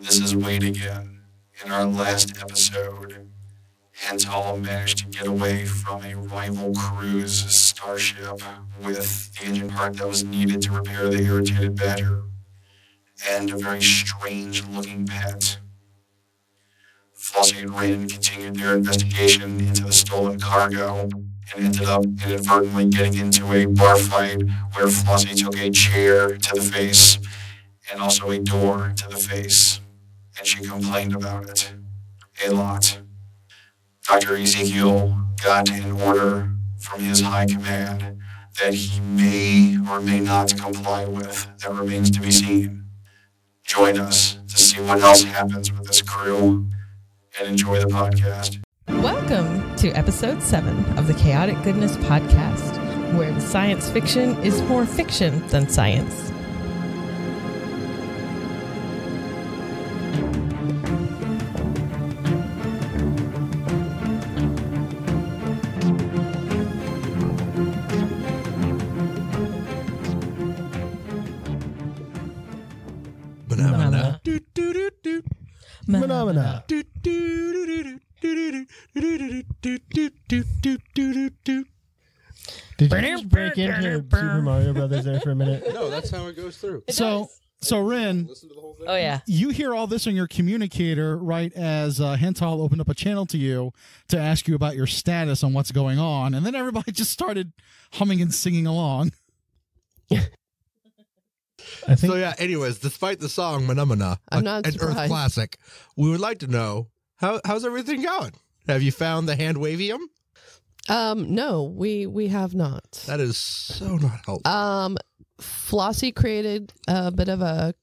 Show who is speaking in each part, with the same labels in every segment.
Speaker 1: This is Wade again. In our last episode, Hental managed to get away from a rival cruise starship with the engine part that was needed to repair the irritated badger and a very strange looking pet. Flossy and Raiden continued their investigation into the stolen cargo and ended up inadvertently getting into a bar fight where Flossy took a chair to the face and also a door to the face, and she complained about it a lot. Dr. Ezekiel got an order from his high command that he may or may not comply with. That remains to be seen. Join us to see what else happens with this crew and enjoy the podcast.
Speaker 2: Welcome to episode 7 of the Chaotic Goodness Podcast, where the science fiction is more fiction than science.
Speaker 3: Phenomena. Did you just break into Super Mario Brothers there for a minute?
Speaker 4: No, that's how it goes through.
Speaker 5: So, so Rin,
Speaker 4: Listen to the whole thing.
Speaker 2: Oh, yeah.
Speaker 5: you hear all this on your communicator right as uh, Hental opened up a channel to you to ask you about your status on what's going on, and then everybody just started humming and singing along.
Speaker 3: I think
Speaker 4: So yeah. Anyways, despite the song "Phenomena,"
Speaker 6: I'm not
Speaker 4: an Earth classic, we would like to know how how's everything going. Have you found the hand wavium?
Speaker 6: Um, no, we we have not.
Speaker 4: That is so not helpful.
Speaker 6: Um, Flossy created a bit of a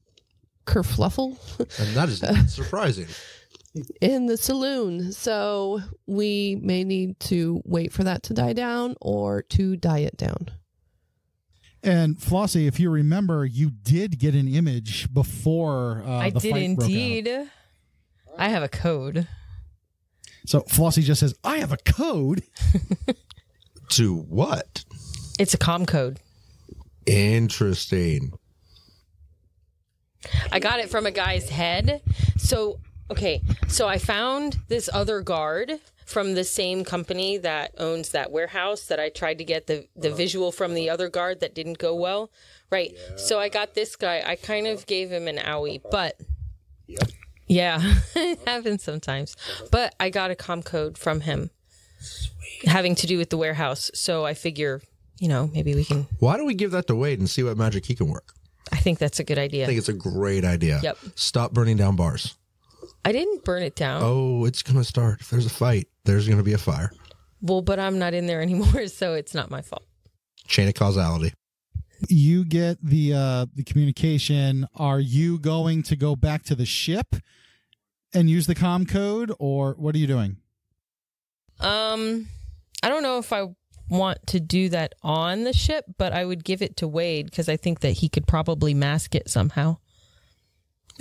Speaker 6: kerfluffle
Speaker 4: and that is surprising.
Speaker 6: in the saloon, so we may need to wait for that to die down or to die it down.
Speaker 5: And Flossy, if you remember, you did get an image before uh,
Speaker 2: I
Speaker 5: the
Speaker 2: did
Speaker 5: fight broke out.
Speaker 2: indeed. I have a code.
Speaker 5: So Flossy just says, "I have a code."
Speaker 4: to what?
Speaker 2: It's a com code.
Speaker 4: Interesting.
Speaker 2: I got it from a guy's head. So, okay. So I found this other guard from the same company that owns that warehouse that I tried to get the, the uh-huh. visual from the other guard that didn't go well. Right. So I got this guy. I kind of gave him an owie, uh-huh. but yeah, it happens sometimes. Uh-huh. But I got a com code from him having to do with the warehouse. So I figure, you know, maybe we can.
Speaker 4: Why don't we give that to Wade and see what magic he can work?
Speaker 2: I think that's a good idea.
Speaker 4: I think it's a great idea.
Speaker 2: Yep.
Speaker 4: Stop burning down bars.
Speaker 2: I didn't burn it down.
Speaker 4: Oh, it's gonna start. If there's a fight, there's gonna be a fire.
Speaker 2: Well, but I'm not in there anymore, so it's not my fault.
Speaker 4: Chain of causality.
Speaker 5: You get the uh, the communication. Are you going to go back to the ship and use the com code, or what are you doing?
Speaker 2: Um, I don't know if I want to do that on the ship, but I would give it to Wade because I think that he could probably mask it somehow.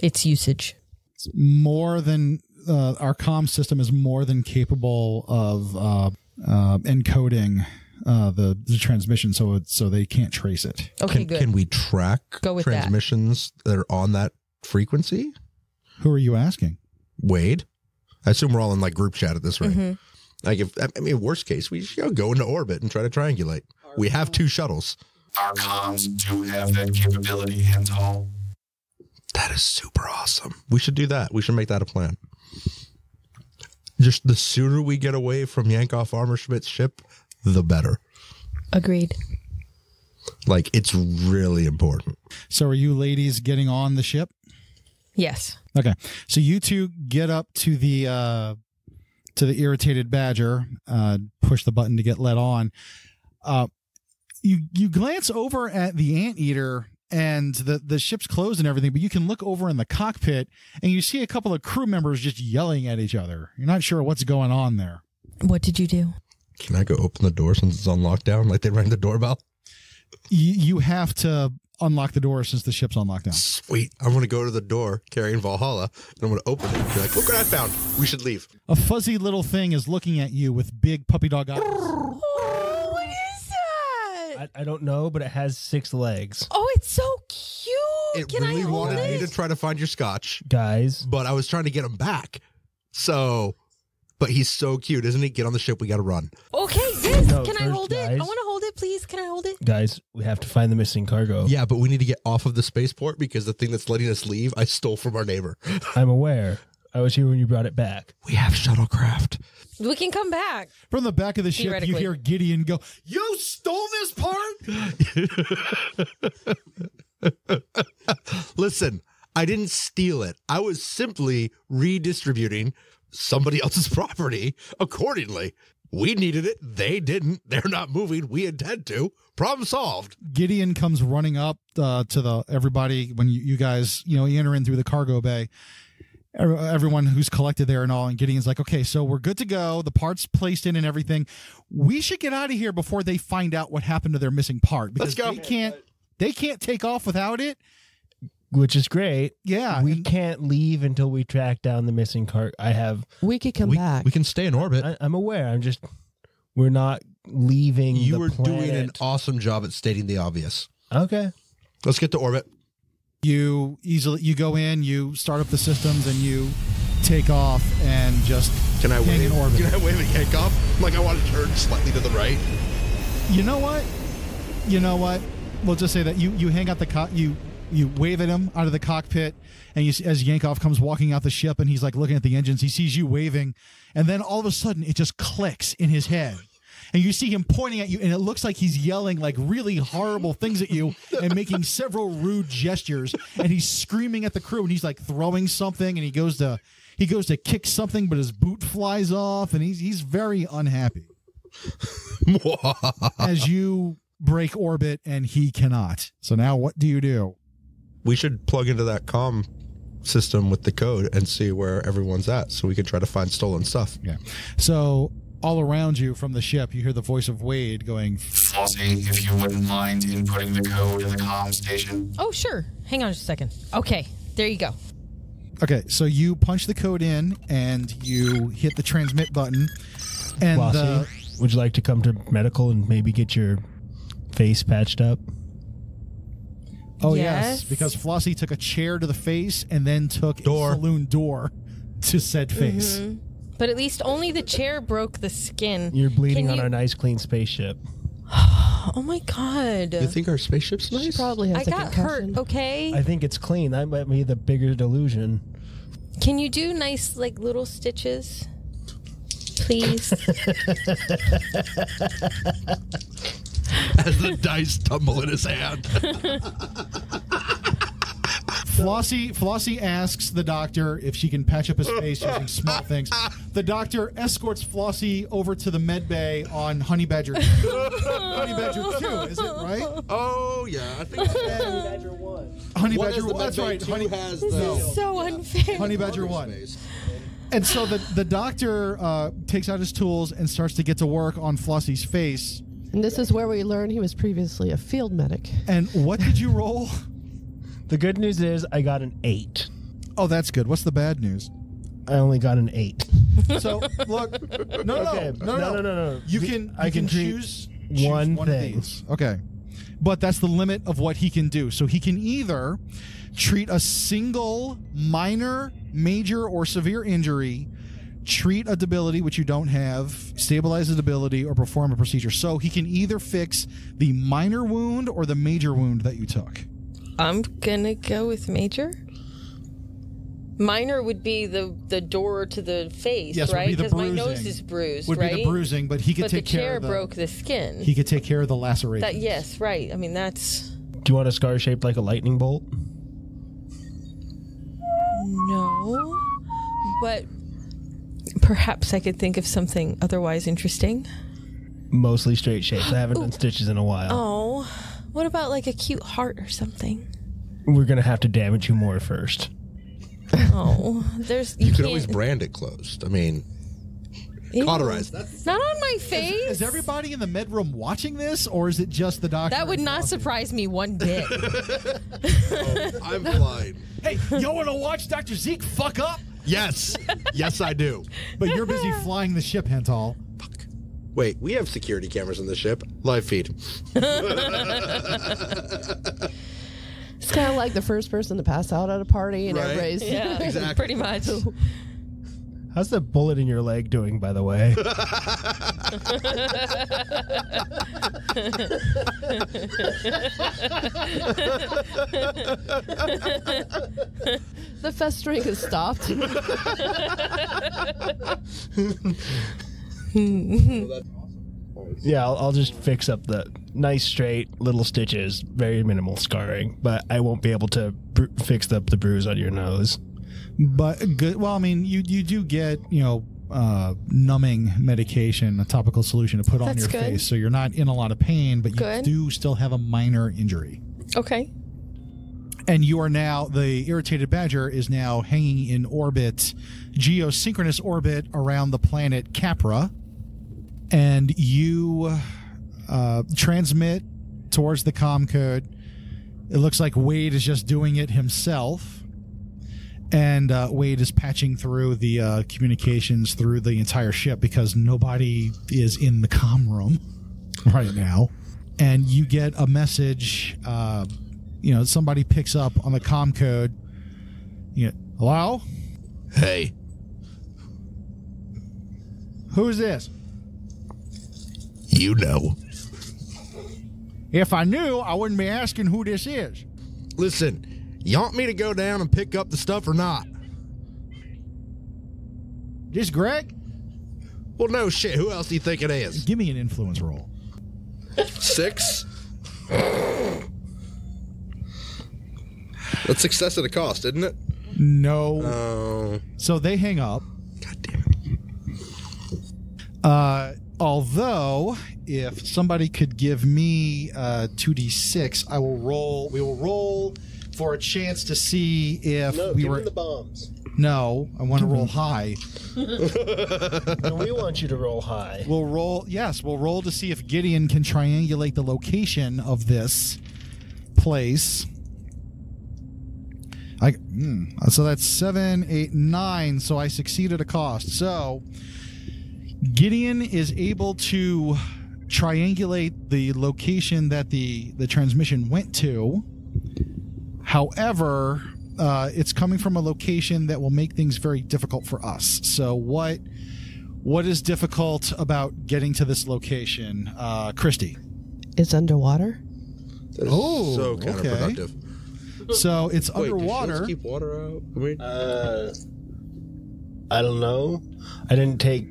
Speaker 2: Its usage.
Speaker 5: It's more than uh, our com system is more than capable of uh, uh, encoding uh, the, the transmission, so it, so they can't trace it.
Speaker 2: Okay,
Speaker 4: can,
Speaker 2: good.
Speaker 4: can we track
Speaker 2: Go with
Speaker 4: transmissions that. are on that frequency?
Speaker 5: Who are you asking?
Speaker 4: Wade? I assume we're all in like group chat at this rate.
Speaker 2: Mhm.
Speaker 4: Like if I mean worst case, we just you know, go into orbit and try to triangulate. We have two shuttles.
Speaker 1: Our comms do have that capability, Hental.
Speaker 4: That is super awesome. We should do that. We should make that a plan. Just the sooner we get away from Yankoff Armor Schmidt's ship, the better.
Speaker 2: Agreed.
Speaker 4: Like it's really important.
Speaker 5: So are you ladies getting on the ship?
Speaker 2: Yes.
Speaker 5: Okay. So you two get up to the uh to the irritated badger, uh push the button to get let on. Uh you you glance over at the anteater and the the ship's closed and everything, but you can look over in the cockpit and you see a couple of crew members just yelling at each other. You're not sure what's going on there.
Speaker 2: What did you do?
Speaker 4: Can I go open the door since it's on lockdown? Like they rang the doorbell?
Speaker 5: You, you have to unlock the door since the ship's on lockdown.
Speaker 4: Sweet. I'm gonna go to the door carrying Valhalla and I'm gonna open it and be like, look what I found. We should leave.
Speaker 5: A fuzzy little thing is looking at you with big puppy dog eyes.
Speaker 2: Oh, what is that?
Speaker 3: I, I don't know, but it has six legs.
Speaker 2: Oh, it's so cute.
Speaker 4: it
Speaker 2: Can I
Speaker 4: really
Speaker 2: hold
Speaker 4: wanted me to try to find your scotch,
Speaker 3: Guys,
Speaker 4: but I was trying to get him back. So, but he's so cute, isn't he? Get on the ship. We got to run.
Speaker 2: Okay, yes.
Speaker 3: No,
Speaker 2: Can I
Speaker 3: first,
Speaker 2: hold it? I want to hold it, please. Can I hold it?
Speaker 3: guys, we have to find the missing cargo.
Speaker 4: Yeah, but we need to get off of the spaceport because the thing that's letting us leave, I stole from our neighbor.
Speaker 3: I'm aware. I was here when you brought it back.
Speaker 4: We have shuttlecraft.
Speaker 2: We can come back.
Speaker 5: From the back of the ship, you hear Gideon go, "You stole this part."
Speaker 4: Listen, I didn't steal it. I was simply redistributing somebody else's property accordingly. We needed it. They didn't. They're not moving. We intend to. Problem solved.
Speaker 5: Gideon comes running up uh, to the everybody when you, you guys you know enter in through the cargo bay. Ev- Everyone who's collected there and all, and Gideon's like, okay, so we're good to go. The parts placed in and everything. We should get out of here before they find out what happened to their missing part because
Speaker 4: Let's go.
Speaker 5: they can't they can't take off without it.
Speaker 3: Which is great.
Speaker 5: Yeah,
Speaker 3: we
Speaker 5: and-
Speaker 3: can't leave until we track down the missing cart. I have.
Speaker 6: We could come
Speaker 4: we,
Speaker 6: back.
Speaker 4: we can stay in orbit.
Speaker 3: I, I'm aware. I'm just. We're not leaving.
Speaker 4: you
Speaker 3: the
Speaker 4: were doing an awesome job at stating the obvious.
Speaker 3: Okay.
Speaker 4: Let's get to orbit.
Speaker 5: You easily you go in, you start up the systems, and you take off and just
Speaker 4: Can I
Speaker 5: hang
Speaker 4: wave?
Speaker 5: in orbit.
Speaker 4: Can I wave and yank off? Like I want to turn slightly to the right.
Speaker 5: You know what? You know what? We'll just say that you you hang out the co- you you wave at him out of the cockpit, and you see, as Yankov comes walking out the ship, and he's like looking at the engines. He sees you waving, and then all of a sudden it just clicks in his head. And you see him pointing at you, and it looks like he's yelling like really horrible things at you and making several rude gestures. And he's screaming at the crew, and he's like throwing something, and he goes to he goes to kick something, but his boot flies off, and he's he's very unhappy as you break orbit and he cannot. So now what do you do?
Speaker 4: we should plug into that com system with the code and see where everyone's at, so we can try to find stolen stuff.
Speaker 5: Yeah. So all around you from the ship, you hear the voice of Wade going,
Speaker 1: Flossy, if you wouldn't mind inputting the code in the comm station.
Speaker 2: Oh, sure. Hang on just a second. Okay, there you go.
Speaker 5: Okay, so you punch the code in and you hit the transmit button, and
Speaker 3: Flossy,
Speaker 5: the,
Speaker 3: would you like to come to medical and maybe get your face patched up?
Speaker 5: oh yes.
Speaker 2: Yes.
Speaker 5: because Flossy took a chair to the face and then took
Speaker 4: Door.
Speaker 5: a saloon door to said face. Mm-hmm.
Speaker 2: But at least only the chair broke the skin.
Speaker 3: You're bleeding
Speaker 2: Can
Speaker 3: on
Speaker 2: you-
Speaker 3: our nice, clean spaceship.
Speaker 2: Oh my god.
Speaker 4: You think our spaceship's
Speaker 6: she
Speaker 4: nice?
Speaker 6: probably has
Speaker 2: I
Speaker 6: a
Speaker 2: got
Speaker 6: concussion.
Speaker 2: hurt, okay?
Speaker 3: I think it's clean. That might be the bigger delusion.
Speaker 2: Can you do nice like little stitches? Please.
Speaker 4: As the dice tumble in his hand.
Speaker 5: Flossy Flossy asks the doctor if she can patch up his face using small things. The doctor escorts Flossy over to the med bay on Honey Badger. Honey Badger 2, is it right?
Speaker 4: oh yeah, I think it's
Speaker 5: Honey Badger
Speaker 4: One Honey
Speaker 5: Badger
Speaker 4: has the
Speaker 5: 1. That's
Speaker 4: bay,
Speaker 5: right.
Speaker 4: two
Speaker 5: Honey,
Speaker 4: has
Speaker 2: this
Speaker 4: the
Speaker 2: is so unfair.
Speaker 5: Honey Badger 1. And so the, the doctor uh, takes out his tools and starts to get to work on Flossy's face.
Speaker 6: And this is where we learn he was previously a field medic.
Speaker 5: And what did you roll?
Speaker 3: The good news is I got an eight.
Speaker 5: Oh, that's good. What's the bad news?
Speaker 3: I only got an eight.
Speaker 5: So, look. No, no,
Speaker 3: Okay,
Speaker 5: no, no,
Speaker 3: no, no, no.
Speaker 5: You
Speaker 3: The-
Speaker 5: can,
Speaker 3: I
Speaker 5: you
Speaker 3: can
Speaker 5: can
Speaker 3: treat
Speaker 5: choose, choose
Speaker 3: one
Speaker 5: of
Speaker 3: thing.
Speaker 5: these. Okay. But that's the limit of what he can do. So he can either treat a single minor, major, or severe injury, treat a debility which you don't have, stabilize the debility, or perform a procedure. So he can either fix the minor wound or the major wound that you took.
Speaker 2: I'm gonna go with major. Minor would be the the door to the face,
Speaker 5: Yes,
Speaker 2: right? Because my nose is bruised,
Speaker 5: Would
Speaker 2: right?
Speaker 5: be the bruising, but he could
Speaker 2: but the
Speaker 5: take care
Speaker 2: chair
Speaker 5: of the
Speaker 2: broke the skin.
Speaker 5: he could take care of the laceration.
Speaker 2: that yes, right. I mean that's
Speaker 3: Do you want a scar shaped like a lightning bolt?
Speaker 2: no, but perhaps I could think of something otherwise interesting.
Speaker 3: Mostly straight shapes. I haven't done stitches in a while.
Speaker 2: Oh, what about like a cute heart or something?
Speaker 3: We're gonna have to damage you more first.
Speaker 2: Oh, there's you,
Speaker 4: You can
Speaker 2: can't
Speaker 4: always brand it closed. I mean,
Speaker 2: Ew.
Speaker 4: cauterize. That's
Speaker 2: Not on my face.
Speaker 5: Is everybody in the med room watching this, or is it just the doctor?
Speaker 2: that would
Speaker 5: and
Speaker 2: not
Speaker 5: Flossy?
Speaker 2: surprise me one bit.
Speaker 4: Oh, I'm fine.
Speaker 5: Hey, you want to watch Dr. Zeke fuck up?
Speaker 4: Yes, yes, I do.
Speaker 5: But you're busy flying the ship, Hental.
Speaker 4: Wait, we have security cameras on the ship. Live feed.
Speaker 6: It's kind of like the first person to pass out at a party and
Speaker 4: Right.
Speaker 6: everybody's
Speaker 2: Yeah,
Speaker 4: Exactly.
Speaker 2: pretty much.
Speaker 3: How's the bullet in your leg doing, by the way?
Speaker 6: the festering has stopped.
Speaker 3: yeah, I'll, I'll just fix up the nice straight little stitches, very minimal scarring, but I won't be able to bru- fix up the bruise on your nose.
Speaker 5: But good. Well, I mean, you you do get you know uh, numbing medication, a topical solution to put on your
Speaker 2: good.
Speaker 5: face, so you're not in a lot of pain, but you
Speaker 2: Good.
Speaker 5: do still have a minor injury.
Speaker 2: Okay.
Speaker 5: And you are now the irritated badger is now hanging in orbit, geosynchronous orbit around the planet Capra, and you uh, transmit towards the com code. It looks like Wade is just doing it himself, and uh, Wade is patching through the uh, communications through the entire ship because nobody is in the com room right now, and you get a message. Uh, you know, somebody picks up on the com code. You know, hello,
Speaker 4: Hey,
Speaker 5: who's this?
Speaker 4: You know.
Speaker 5: If I knew, I wouldn't be asking who this is.
Speaker 4: Listen, you want me to go down and pick up the stuff or not?
Speaker 5: This Greg?
Speaker 4: Well, no shit. Who else do you think it is?
Speaker 5: Give me an influence roll.
Speaker 4: Six. That's success at a cost, isn't it?
Speaker 5: No.
Speaker 4: Oh,
Speaker 5: so they hang up.
Speaker 4: god damn it!
Speaker 5: Uh, although, if somebody could give me uh, 2d6, I will roll. We will roll for a chance to see if we were.
Speaker 3: The bombs.
Speaker 5: no, I want to roll high.
Speaker 3: we want you to roll high.
Speaker 5: We'll roll. Yes, we'll roll to see if Gideon can triangulate the location of this place. I hmm, so that's seven, eight, nine. So I succeed at a cost. So Gideon is able to triangulate the location that the the transmission went to. However, uh, it's coming from a location that will make things very difficult for us. So what? What is difficult about getting to this location, uh, Christy?
Speaker 6: It's underwater.
Speaker 4: That is
Speaker 5: Oh,
Speaker 4: so
Speaker 5: okay.
Speaker 4: counterproductive.
Speaker 5: So it's
Speaker 4: Wait, do
Speaker 5: underwater.
Speaker 4: keep water out? I mean,
Speaker 3: Uh, I don't know. I didn't take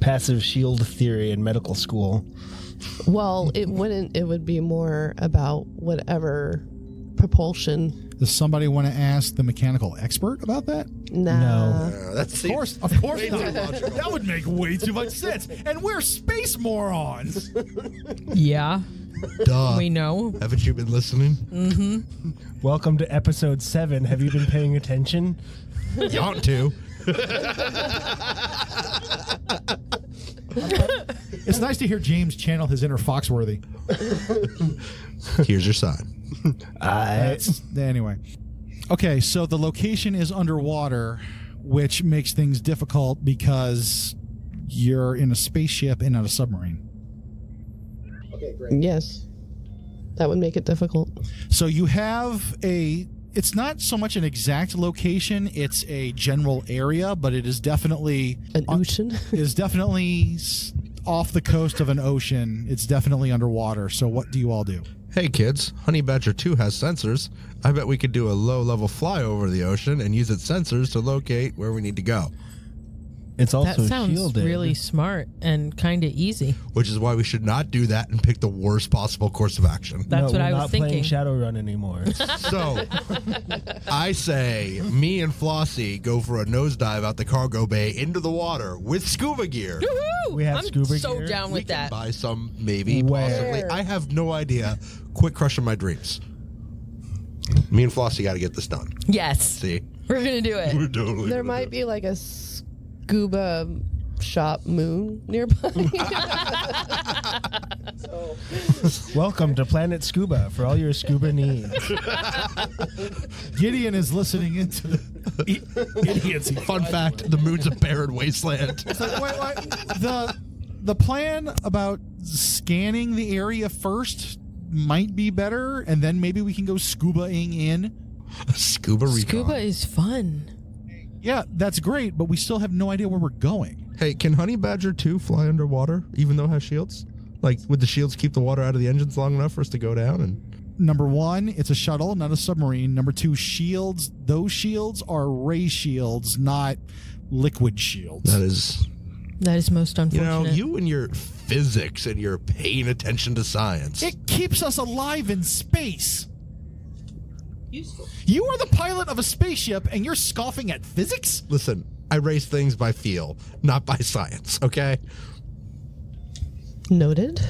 Speaker 3: passive shield theory in medical school.
Speaker 6: Well, it wouldn't. It would be more about whatever propulsion.
Speaker 5: Does somebody want to ask the mechanical expert about that?
Speaker 6: Nah.
Speaker 4: uh, that's
Speaker 5: Of course, of course not. That would make way too much sense. And we're space morons.
Speaker 2: Yeah,
Speaker 4: Duh.
Speaker 2: we know.
Speaker 4: Haven't you been listening? Mm-hmm.
Speaker 3: Welcome to episode seven. Have you been paying attention?
Speaker 4: you ought to.
Speaker 5: It's nice to hear James channel his inner Foxworthy.
Speaker 4: Here's your sign.
Speaker 3: I
Speaker 5: That's anyway. Okay, so the location is underwater, which makes things difficult because you're in a spaceship and not a submarine. Okay.
Speaker 6: Yes. That would make it difficult.
Speaker 5: So you have a it's not so much an exact location, it's a general area, but it is definitely
Speaker 6: An
Speaker 5: on-
Speaker 6: ocean.
Speaker 5: it is definitely off the coast of an ocean. It's definitely underwater. So what do you all do?
Speaker 4: Hey kids, Honey Badger 2 has sensors. I bet we could do a low level fly over the ocean and use its sensors to locate where we need to go.
Speaker 3: It's also
Speaker 2: That sounds
Speaker 3: shielded.
Speaker 2: really smart and kind of easy.
Speaker 4: Which is why we should not do that and pick the worst possible course of action.
Speaker 2: That's
Speaker 3: No,
Speaker 2: what I
Speaker 3: we're
Speaker 2: was
Speaker 3: not
Speaker 2: thinking.
Speaker 3: playing Shadowrun anymore.
Speaker 4: So, I say me and Flossy go for a nosedive out the cargo bay into the water with scuba gear.
Speaker 2: Woohoo!
Speaker 3: We have
Speaker 2: I'm
Speaker 3: scuba
Speaker 2: so
Speaker 3: gear.
Speaker 2: down
Speaker 4: We
Speaker 2: with
Speaker 4: can
Speaker 2: that.
Speaker 4: buy some, maybe,
Speaker 3: Where?
Speaker 4: possibly. I have no idea. Quit crushing my dreams. Me and Flossy got to get this done.
Speaker 2: Yes,
Speaker 4: See,
Speaker 2: we're gonna do it.
Speaker 4: we're totally.
Speaker 6: There
Speaker 4: gonna
Speaker 6: might
Speaker 4: do
Speaker 6: be like a scuba shop moon nearby.
Speaker 3: Welcome to Planet Scuba for all your scuba needs.
Speaker 5: Gideon is listening into the i- idiots.
Speaker 4: Fun fact: the moon's a barren wasteland.
Speaker 5: wait, wait. The the plan about scanning the area first. might be better, and then maybe we can go scubaing in.
Speaker 4: Scuba recon.
Speaker 2: Scuba is fun.
Speaker 5: Yeah, that's great, but we still have no idea where we're going.
Speaker 4: Hey, can Honey Badger 2 fly underwater even though it has shields? Like, would the shields keep the water out of the engines long enough for us to go down? And
Speaker 5: Number one, it's a shuttle, not a submarine. Number two, shields. Those shields are ray shields, not liquid shields.
Speaker 4: that is,
Speaker 2: That is most unfortunate.
Speaker 4: you
Speaker 2: unfortunate.
Speaker 4: know, you and your physics and your paying attention to science.
Speaker 5: It keeps us alive in space. You are the pilot of a spaceship and you're scoffing at physics?
Speaker 4: Listen, I race things by feel, not by science, okay?
Speaker 6: Noted.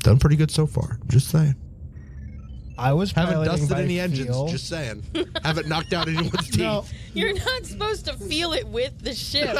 Speaker 4: Done pretty good so far. Just saying.
Speaker 3: I was
Speaker 4: Haven't dusted
Speaker 3: by
Speaker 4: any engines. Just saying. Haven't knocked out anyone's teeth.
Speaker 5: No,
Speaker 2: You're not supposed to feel it with the ship.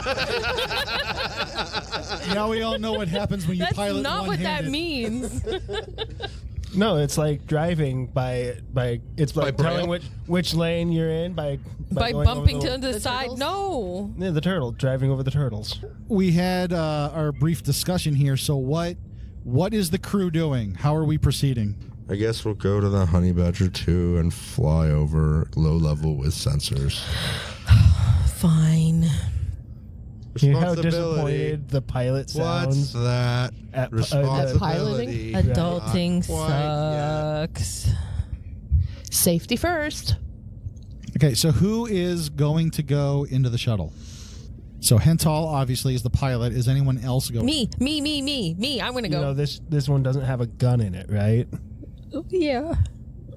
Speaker 5: now we all know what happens when you
Speaker 2: That's
Speaker 5: pilot
Speaker 2: not what that means.
Speaker 3: No, it's like driving by by. It's like
Speaker 4: By
Speaker 3: telling which which lane you're in by
Speaker 2: By
Speaker 3: going over
Speaker 2: bumping
Speaker 3: the,
Speaker 2: to the,
Speaker 6: The
Speaker 2: side.
Speaker 6: turtles?
Speaker 2: No.
Speaker 3: Yeah, the turtle driving over the turtles.
Speaker 5: We had uh, our brief discussion here. So what? What is the crew doing? How are we proceeding?
Speaker 4: I guess we'll go to the Honey Badger 2 and fly over low level with sensors.
Speaker 2: Fine.
Speaker 3: You know how disappointed the pilot
Speaker 4: What's
Speaker 3: sounds
Speaker 4: that?
Speaker 3: at, uh,
Speaker 4: Responsibility.
Speaker 2: Adulting
Speaker 4: Not quite yet.
Speaker 2: sucks.
Speaker 6: Safety first.
Speaker 5: Okay, so who is going to go into the shuttle? So Hental obviously is the pilot. Is anyone else going?
Speaker 2: Me, me, me, me, me. I'm gonna
Speaker 3: you
Speaker 2: go.
Speaker 3: know this this one doesn't have a gun in it, right?
Speaker 2: yeah.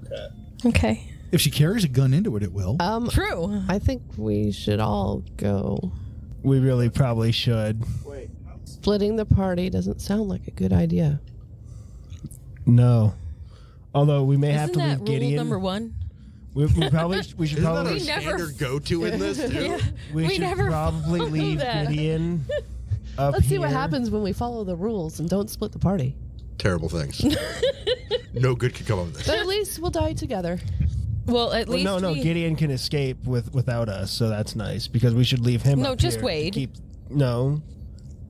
Speaker 2: Okay. Okay.
Speaker 5: If she carries a gun into it, it will.
Speaker 6: Um,
Speaker 2: True.
Speaker 6: I think we should all go.
Speaker 3: We really probably should.
Speaker 6: Splitting the party doesn't sound like a good idea.
Speaker 3: No. Although we may have
Speaker 2: Isn't
Speaker 3: to
Speaker 2: that
Speaker 3: leave
Speaker 2: rule
Speaker 3: Gideon.
Speaker 2: number one?
Speaker 3: We, we probably we should
Speaker 4: Isn't that
Speaker 3: probably
Speaker 4: our
Speaker 2: We never-
Speaker 4: standard go-to in this, too?
Speaker 2: Yeah.
Speaker 3: we,
Speaker 2: we
Speaker 3: should
Speaker 2: never
Speaker 3: probably
Speaker 2: follow
Speaker 3: leave
Speaker 2: that.
Speaker 3: Gideon up
Speaker 6: Let's see what
Speaker 3: here.
Speaker 6: happens when we follow the rules and don't split the party.
Speaker 4: Terrible things. no good could come of this.
Speaker 6: But at least we'll die together.
Speaker 2: Well, at
Speaker 3: Well,
Speaker 2: least
Speaker 3: no, no.
Speaker 2: we-
Speaker 3: Gideon can escape with without us, so that's nice because we should leave him.
Speaker 2: No,
Speaker 3: up
Speaker 2: just
Speaker 3: here
Speaker 2: Wade.
Speaker 3: Keep no.
Speaker 2: Well,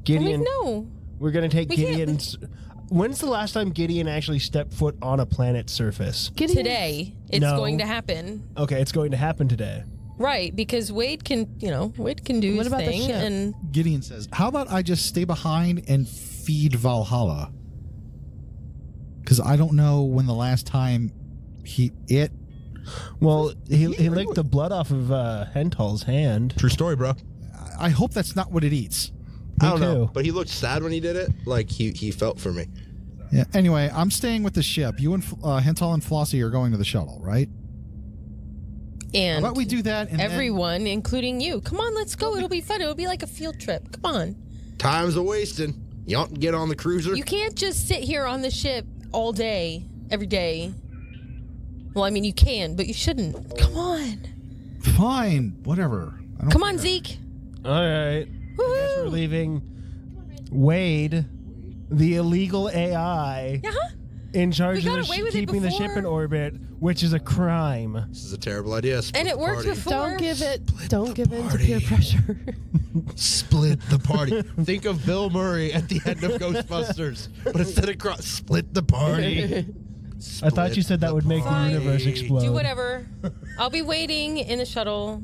Speaker 3: Gideon.
Speaker 2: we- no.
Speaker 3: We're gonna take
Speaker 2: We can't-
Speaker 3: Gideon's. When's the last time Gideon actually stepped foot on a planet's surface?
Speaker 6: Gideon-
Speaker 2: Today, it's
Speaker 3: No.
Speaker 2: going to happen.
Speaker 3: Okay, it's going to happen today.
Speaker 2: Right, because Wade can, you know, Wade can do
Speaker 6: What
Speaker 2: his
Speaker 6: about the
Speaker 2: thing,
Speaker 6: ship?
Speaker 2: and
Speaker 5: Gideon says, "How about I just stay behind and feed Valhalla? Because I don't know when the last time he it
Speaker 3: Well, he, he licked the blood off of uh, Hental's hand.
Speaker 4: True story, bro.
Speaker 5: I hope that's not what it eats.
Speaker 4: I don't know,
Speaker 3: too.
Speaker 4: but he looked sad when he did it. Like he he felt for me.
Speaker 5: Yeah. Anyway, I'm staying with the ship. You and uh, Hental and Flossy are going to the shuttle, right? How
Speaker 2: and
Speaker 5: about we do that? And then-
Speaker 2: everyone, including you. Come on, let's go. It'll be fun. It'll be like a field trip. Come on.
Speaker 4: Time's a wasting. You don't get on the cruiser.
Speaker 2: You can't just sit here on the ship all day, every day. Well, I mean, you can, but you shouldn't. Come on.
Speaker 5: fine, whatever. I don't
Speaker 2: Come on,
Speaker 5: care.
Speaker 2: Zeke.
Speaker 3: All right. I guess we're leaving Wade, the illegal AI,
Speaker 2: Yeah.
Speaker 3: in charge of the sh- keeping the ship in orbit, which is a crime.
Speaker 4: This is a terrible idea. Split
Speaker 2: And it
Speaker 4: the
Speaker 2: worked
Speaker 4: party.
Speaker 2: before.
Speaker 6: Don't give it. Don't
Speaker 4: the
Speaker 6: give in to peer pressure.
Speaker 4: Split the party. Think of Bill Murray at the end of Ghostbusters, but instead of cross, split the party.
Speaker 3: I thought you said that would make the universe explode.
Speaker 2: Do whatever. I'll be waiting in the shuttle.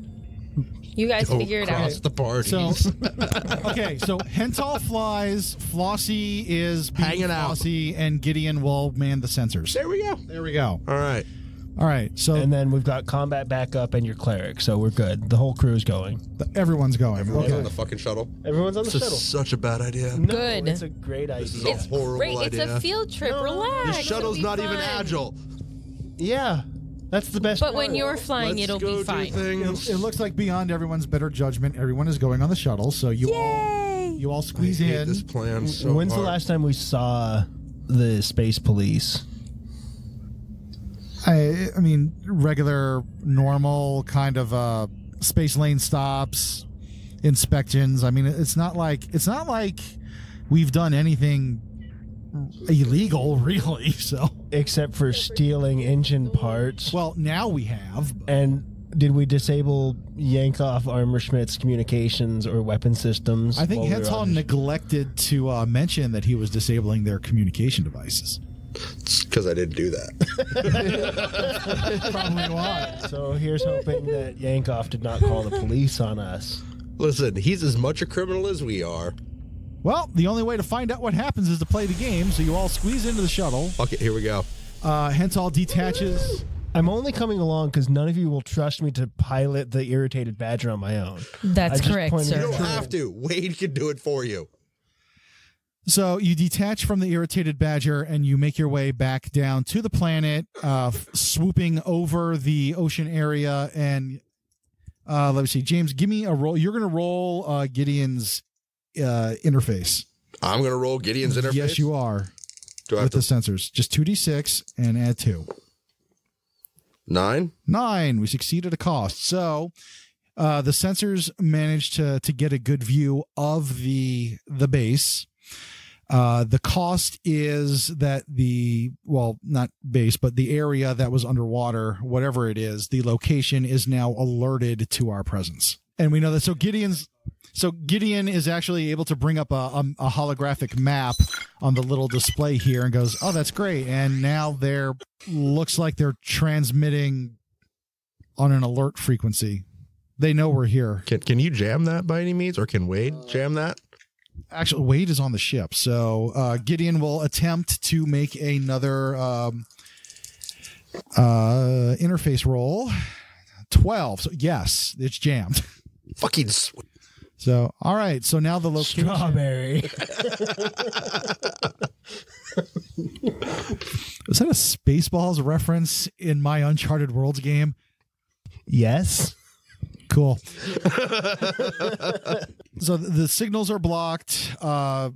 Speaker 2: You guys
Speaker 4: Don't
Speaker 2: figure it
Speaker 4: cross
Speaker 2: out.
Speaker 4: the party.
Speaker 5: So, okay, so Hental flies, Flossy is being
Speaker 4: Hanging out.
Speaker 5: Flossy, and Gideon will man the sensors.
Speaker 4: there we go.
Speaker 5: There we go.
Speaker 4: All right.
Speaker 5: All right, so
Speaker 3: And then we've got combat backup and your cleric, so we're good. The whole crew is going.
Speaker 5: th- everyone's going.
Speaker 4: Everyone's
Speaker 5: okay.
Speaker 4: on the fucking shuttle.
Speaker 3: Everyone's on the
Speaker 4: This
Speaker 3: shuttle.
Speaker 4: is such a bad idea.
Speaker 3: No,
Speaker 2: Good.
Speaker 3: It's a great idea.
Speaker 4: is a
Speaker 2: It's
Speaker 4: horrible
Speaker 2: great. It's
Speaker 4: idea.
Speaker 2: a field trip.
Speaker 3: No,
Speaker 2: Relax.
Speaker 4: The shuttle's
Speaker 2: It'll
Speaker 4: not
Speaker 2: be
Speaker 4: even
Speaker 2: fun.
Speaker 4: agile.
Speaker 3: yeah, that's the best.
Speaker 2: But when
Speaker 3: part.
Speaker 2: you're flying,
Speaker 4: Let's
Speaker 2: it'll
Speaker 4: go
Speaker 2: be
Speaker 4: do
Speaker 2: fine.
Speaker 4: things.
Speaker 5: It looks like beyond everyone's better judgment, everyone is going on the shuttle. So you all you all
Speaker 4: I
Speaker 5: squeeze
Speaker 4: hate
Speaker 5: in.
Speaker 4: this plan so
Speaker 3: When's the
Speaker 4: hard.
Speaker 3: last time we saw the space police?
Speaker 5: I, I mean, regular, normal kind of uh, space lane stops, inspections. I mean, it's not like it's not like we've done anything illegal, really. So,
Speaker 3: Except for stealing engine parts.
Speaker 5: well, now we have.
Speaker 3: And did we disable Yankoff Armor Schmidt's communications or weapon systems?
Speaker 5: I think
Speaker 3: while we were
Speaker 5: Hental
Speaker 3: on the-
Speaker 5: neglected to uh, mention that he was disabling their communication devices.
Speaker 4: Because I didn't do that.
Speaker 3: Probably why. So here's hoping that Yankoff did not call the police on us.
Speaker 4: Listen, he's as much a criminal as we are.
Speaker 5: Well, the only way to find out what happens is to play the game. So you all squeeze into the shuttle.
Speaker 4: Fuck it, here we go.
Speaker 5: Uh, Hental detaches.
Speaker 3: I'm only coming along because none of you will trust me to pilot the irritated badger on my own.
Speaker 2: That's
Speaker 3: I just
Speaker 2: correct,
Speaker 3: pointed
Speaker 2: sir.
Speaker 4: You don't have to. Wade can do it for you.
Speaker 5: So you detach from the irritated badger and you make your way back down to the planet, uh, swooping over the ocean area. And uh, let me see, James, give me a roll. You're going to roll uh, Gideon's uh, interface.
Speaker 4: I'm gonna roll Gideon's interface.
Speaker 5: Yes, you are
Speaker 4: Do I
Speaker 5: with the sensors. Just two d six and add two.
Speaker 4: nine?
Speaker 5: Nine. We succeeded a cost. So uh, the sensors managed to to get a good view of the the base. Uh, the cost is that the well, not base, but the area that was underwater, whatever it is, the location is now alerted to our presence, and we know that. So Gideon's, so Gideon is actually able to bring up a, a, a holographic map on the little display here, and goes, "Oh, that's great!" And now they're looks like they're transmitting on an alert frequency. They know we're here.
Speaker 4: Can can you jam that by any means, or can Wade jam that?
Speaker 5: Actually, Wade is on the ship, so uh, Gideon will attempt to make another um, uh, interface roll. Twelve. So yes, it's jammed.
Speaker 4: Fucking sweet.
Speaker 5: So all right. So now the location.
Speaker 3: Strawberry.
Speaker 5: Was that a Spaceballs reference in my Uncharted Worlds game?
Speaker 3: yes.
Speaker 5: Cool. so the signals are blocked. Uh,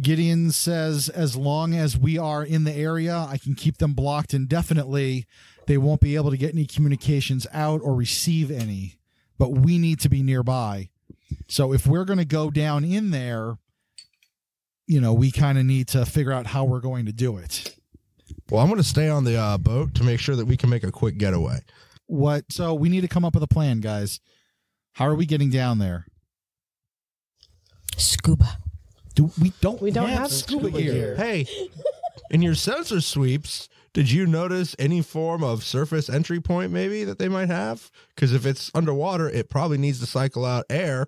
Speaker 5: Gideon says, as long as we are in the area, I can keep them blocked indefinitely. They won't be able to get any communications out or receive any, but we need to be nearby. So if we're going to go down in there, you know, we kind of need to figure out how we're going to do it.
Speaker 4: Well, I'm gonna stay on the uh, boat to make sure that we can make a quick getaway.
Speaker 5: What? So we need to come up with a plan, guys. How are we getting down there?
Speaker 2: Scuba.
Speaker 5: Do we don't
Speaker 6: We don't have
Speaker 5: scuba
Speaker 3: scuba
Speaker 5: gear?
Speaker 3: gear.
Speaker 4: Hey, in your sensor sweeps, did you notice any form of surface entry point maybe that they might have? Because if it's underwater, it probably needs to cycle out air,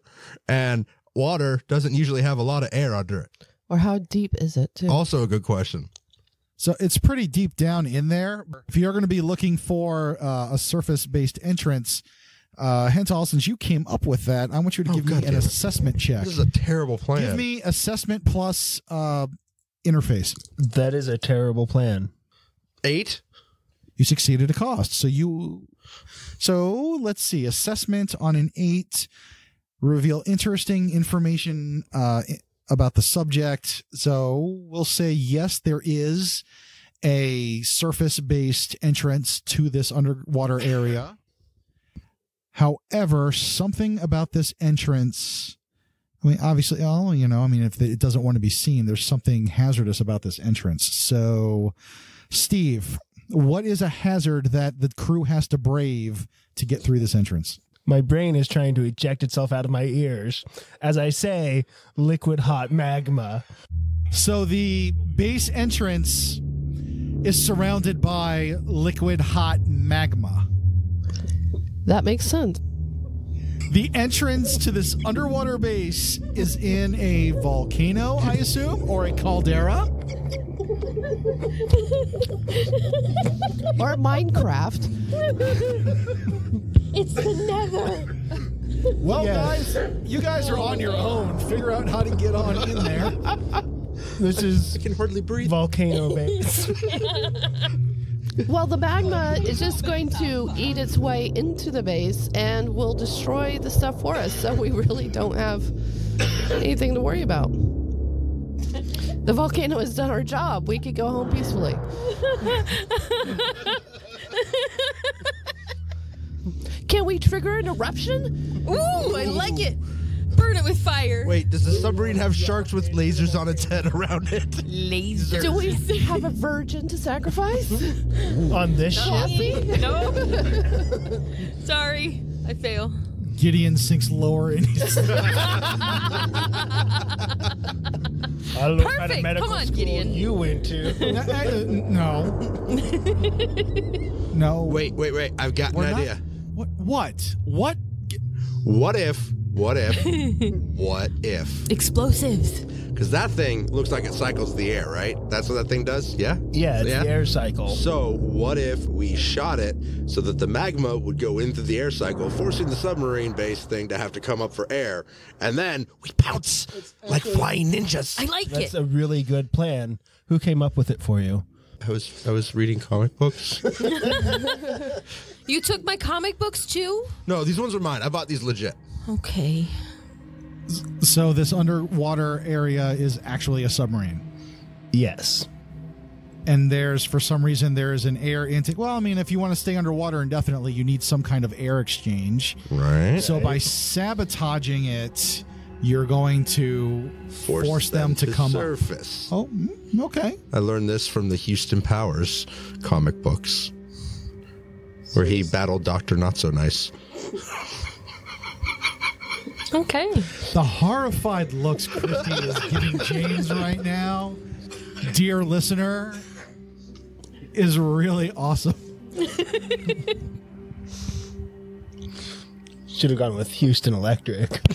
Speaker 4: and water doesn't usually have a lot of air under it.
Speaker 6: Or how deep is it, too?
Speaker 4: Also, a good question.
Speaker 5: So it's pretty deep down in there. If you're going to be looking for uh, a surface-based entrance, uh, Hental, since you came up with that, I want you to
Speaker 4: Oh,
Speaker 5: give
Speaker 4: God
Speaker 5: me an
Speaker 4: it.
Speaker 5: assessment check.
Speaker 4: This is a terrible plan.
Speaker 5: Give me assessment plus uh, interface.
Speaker 3: That is a terrible plan.
Speaker 4: eight.
Speaker 5: You succeeded a cost. So you. So let's see. Assessment on an eight. Reveal interesting information uh, about the subject. So we'll say yes, there is a surface based entrance to this underwater area. However, something about this entrance. I mean, obviously, oh, you know, I mean, if it doesn't want to be seen, there's something hazardous about this entrance. So, Steve, what is a hazard that the crew has to brave to get through this entrance?
Speaker 3: My brain is trying to eject itself out of my ears as I say liquid hot magma.
Speaker 5: So the base entrance is surrounded by liquid hot magma.
Speaker 6: that makes sense.
Speaker 5: The entrance to this underwater base is in a volcano, I assume, or a caldera.
Speaker 6: Or Minecraft.
Speaker 2: It's the nether.
Speaker 5: Well,
Speaker 3: Yes.
Speaker 5: guys, you guys are on your own. Figure out how to get on in there.
Speaker 3: This is
Speaker 4: I can hardly breathe.
Speaker 3: volcano base.
Speaker 6: Well, the magma is just going to eat its way into the base and will destroy the stuff for us. So we really don't have anything to worry about. The volcano has done our job. We could go home peacefully. Can we trigger an eruption?
Speaker 2: Ooh, I like it. Burn it with fire.
Speaker 4: Wait, does the submarine have sharks with lasers on its head around it?
Speaker 2: Lasers.
Speaker 6: Do we have a virgin to sacrifice?
Speaker 3: On this ship,
Speaker 6: Coffee?
Speaker 2: No. Sorry, I fail.
Speaker 5: Gideon sinks lower in his.
Speaker 3: I don't know what kind of
Speaker 2: Perfect.
Speaker 3: medical
Speaker 2: Come on,
Speaker 3: school
Speaker 2: Gideon.
Speaker 3: you went to.
Speaker 5: Uh, no. no.
Speaker 4: Wait, wait, wait. I've got
Speaker 5: We're
Speaker 4: an
Speaker 5: not-
Speaker 4: idea.
Speaker 5: What? What? What?
Speaker 4: What if? What if? what if?
Speaker 2: Explosives.
Speaker 4: Because that thing looks like it cycles the air, right? That's what that thing does. Yeah.
Speaker 3: Yeah, it's
Speaker 4: Yeah.
Speaker 3: the air cycle.
Speaker 4: So what if we shot it so that the magma would go into the air cycle, forcing the submarine base thing to have to come up for air, and then we pounce like flying ninjas.
Speaker 2: I like
Speaker 3: That's
Speaker 2: it.
Speaker 3: That's a really good plan. Who came up with it for you?
Speaker 4: I was I was reading comic books.
Speaker 2: You took my comic books too?
Speaker 4: no, these ones are mine. I bought these legit.
Speaker 2: Okay.
Speaker 5: So this underwater area is actually a submarine.
Speaker 3: Yes.
Speaker 5: and there's for some reason there is an air intake. Well, I mean, if you want to stay underwater indefinitely, you need some kind of air exchange.
Speaker 4: Right.
Speaker 5: So by sabotaging it, you're going to force, them, to, come up.
Speaker 4: surface.
Speaker 5: Oh, mm, okay.
Speaker 4: I learned this from the Houston Powers comic books, where he battled Doctor Not So Nice.
Speaker 2: Okay.
Speaker 5: The horrified looks Christy is giving James right now, dear listener, is really awesome.
Speaker 3: Should have gone with Houston Electric.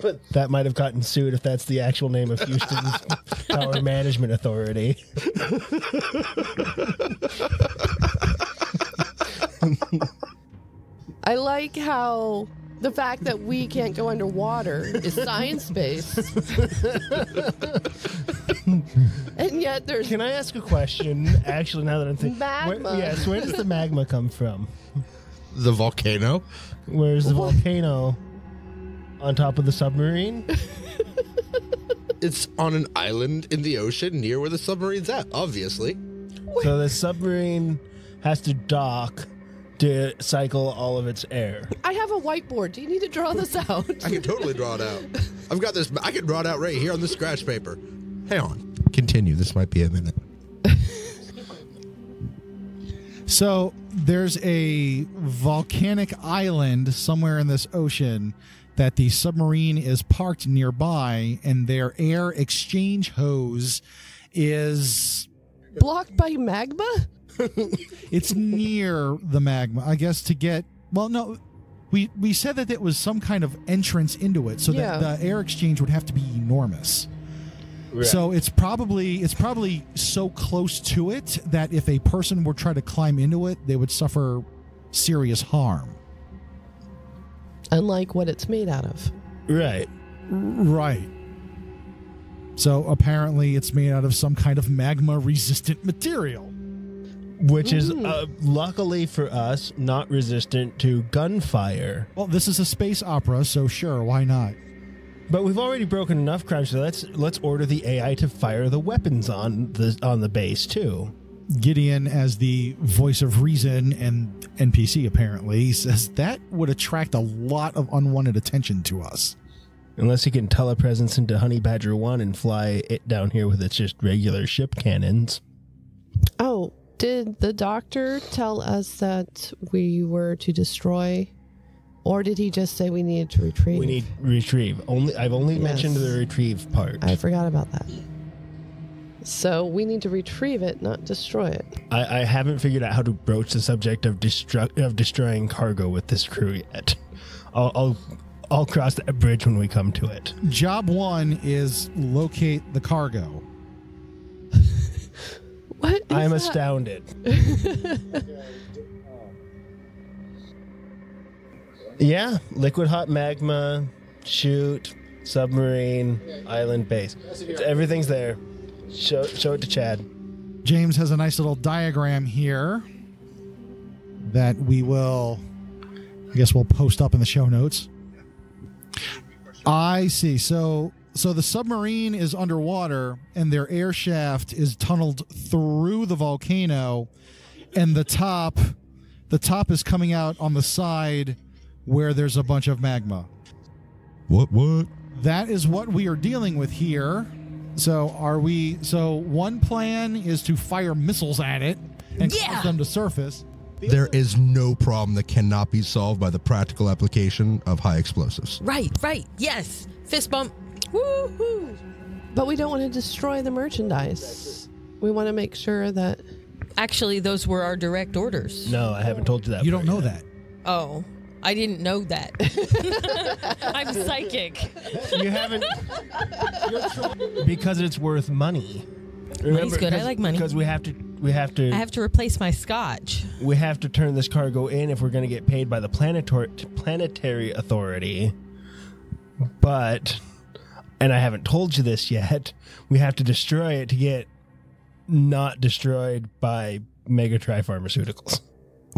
Speaker 3: but that might have gotten sued if that's the actual name of Houston's Power Management Authority.
Speaker 6: I like how the fact that we can't go underwater is science based. and yet there's
Speaker 3: Can I ask a question? Actually, now that I'm thinking,
Speaker 6: Magma.
Speaker 3: yes, where does the magma come from?
Speaker 4: The volcano.
Speaker 3: Where's the volcano? On top of the submarine?
Speaker 4: It's on an island in the ocean near where the submarine's at. Obviously,
Speaker 3: So the submarine has to dock to cycle all of its air.
Speaker 6: I have a whiteboard. Do you need to draw this out?
Speaker 4: I can totally draw it out. I've got this. I can draw it out right here on the scratch paper. Hang on. Continue. This might be a minute.
Speaker 5: So there's a volcanic island somewhere in this ocean that the submarine is parked nearby, and their air exchange hose is
Speaker 6: Blocked by magma?
Speaker 5: it's near the magma. I guess to get well, no. We, we said that it was some kind of entrance into it, so
Speaker 6: Yeah.
Speaker 5: that the air exchange would have to be enormous. So it's probably it's probably so close to it that if a person were try to climb into it, they would suffer serious harm.
Speaker 6: Unlike what it's made out of.
Speaker 3: Right.
Speaker 5: Right. So apparently it's made out of some kind of magma resistant material.
Speaker 3: Which is, uh, luckily for us, not resistant to gunfire.
Speaker 5: Well, this is a space opera, so sure, why not?
Speaker 3: But we've already broken enough crimes, so let's let's order the AI to fire the weapons on the on the base too.
Speaker 5: Gideon, as the voice of reason and NPC, apparently says that would attract a lot of unwanted attention to us.
Speaker 3: Unless he can telepresence into Honey Badger One and fly it down here with its just regular ship cannons.
Speaker 6: Oh, did the doctor tell us that we were to destroy? Or did he just say we needed to retrieve?
Speaker 3: We need retrieve. Only I've only
Speaker 6: Yes.
Speaker 3: mentioned the retrieve part.
Speaker 6: I forgot about that. So we need to retrieve it, not destroy it.
Speaker 3: I, I haven't figured out how to broach the subject of destru- of destroying cargo with this crew yet. I'll, I'll I'll cross that bridge when we come to it.
Speaker 5: Job one is locate the cargo.
Speaker 6: What? is
Speaker 3: I'm
Speaker 6: that?
Speaker 3: astounded. yeah, liquid hot magma, shoot, submarine, island base. Everything's there. Show show it to Chad.
Speaker 5: James has a nice little diagram here that we will, I guess, we'll post up in the show notes. I see. So, so the submarine is underwater, and their air shaft is tunneled through the volcano, and the top, the top is coming out on the side where there's a bunch of magma.
Speaker 4: What? What?
Speaker 5: That is what we are dealing with here. So are we? So one plan is to fire missiles at it and
Speaker 2: Yeah.
Speaker 5: cause them to surface.
Speaker 4: there is no problem that cannot be solved by the practical application of high explosives.
Speaker 2: Right, right. Yes. Fist bump. Woo-hoo.
Speaker 6: But we don't want to destroy the merchandise. We want to make sure that
Speaker 2: Actually, those were our direct orders.
Speaker 3: No, I haven't told you that.
Speaker 5: You don't
Speaker 3: part
Speaker 5: know
Speaker 3: yet.
Speaker 5: that.
Speaker 2: Oh, I didn't know that. I'm psychic.
Speaker 3: You haven't. because it's worth money.
Speaker 2: Money's good. I
Speaker 3: because-
Speaker 2: like money.
Speaker 3: Because we have to. We have to.
Speaker 2: I have to replace my scotch.
Speaker 3: we have to turn this cargo in if we're going to get paid by the planetary planetary authority. But, and I haven't told you this yet. We have to destroy it to get not destroyed by Megatri Pharmaceuticals.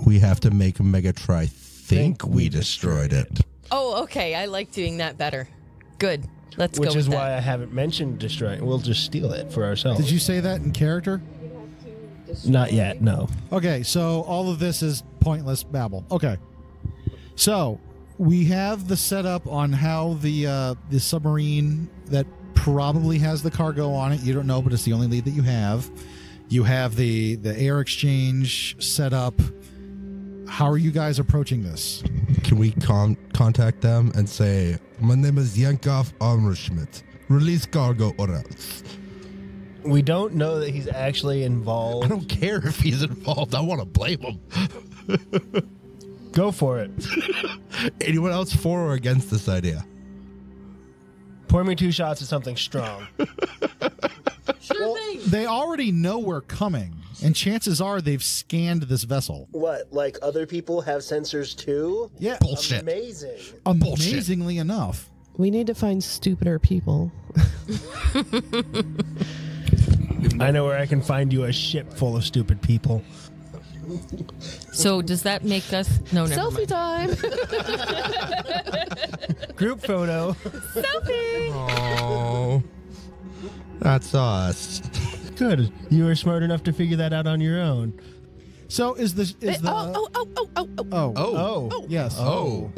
Speaker 4: We have to make Megatri think,
Speaker 3: Think
Speaker 4: we
Speaker 3: we
Speaker 4: destroyed
Speaker 3: destroyed
Speaker 4: it.
Speaker 2: Oh, okay. I like doing that better. Good. Let's
Speaker 3: Which
Speaker 2: go
Speaker 3: Which
Speaker 2: is
Speaker 3: why
Speaker 2: that.
Speaker 3: I haven't mentioned destroying. We'll just steal it for ourselves.
Speaker 5: Did you say that in character?
Speaker 3: Not yet. No.
Speaker 5: Okay, so all of this is pointless babble. Okay, so we have the setup on how the uh, the submarine that probably has the cargo on it. You don't know, but it's the only lead that you have. You have the the air exchange set up. How are you guys approaching this?
Speaker 4: Can we con- contact them and say, My name is Yankov Armerschmidt. Release cargo or else.
Speaker 3: We don't know that he's actually involved.
Speaker 4: I don't care if he's involved. I want to blame him.
Speaker 3: Go for it.
Speaker 4: Anyone else for or against this idea?
Speaker 3: Pour me two shots of something strong.
Speaker 5: They already know we're coming, and chances are they've scanned this vessel.
Speaker 3: What? Like other people have sensors too?
Speaker 5: Yeah,
Speaker 4: Bullshit.
Speaker 3: Amazing.
Speaker 4: Bullshit.
Speaker 5: amazingly enough.
Speaker 6: we need to find stupider people.
Speaker 3: I know where I can find you a ship full of stupid people.
Speaker 2: So does that make us? No, never
Speaker 6: Selfie
Speaker 2: mind.
Speaker 6: time.
Speaker 3: Group photo.
Speaker 2: Selfie.
Speaker 4: Oh, that's us.
Speaker 3: Good. You were smart enough to figure that out on your own.
Speaker 5: So is this is the
Speaker 6: oh, oh, oh, oh, oh, oh.
Speaker 5: oh
Speaker 4: Oh,
Speaker 3: Oh.
Speaker 5: yes
Speaker 4: oh,